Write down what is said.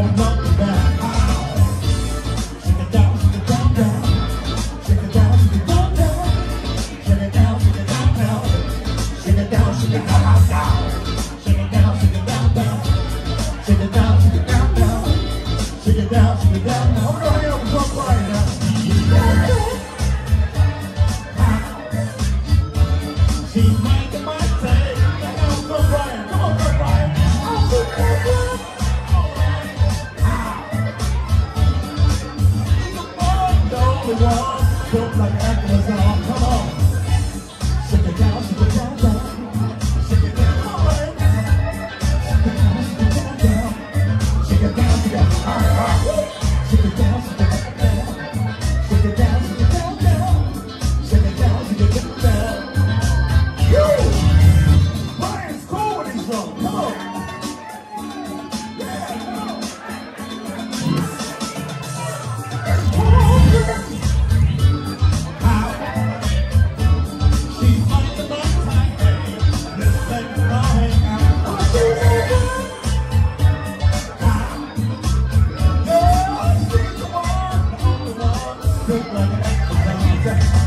on the the wall, built like Amazon. Come on. Shake it down, shake it down, down. Shake it down, all right. Shake it down, shake it down, down. Shake it down, shake it down. Shake it down, shake it down. good money.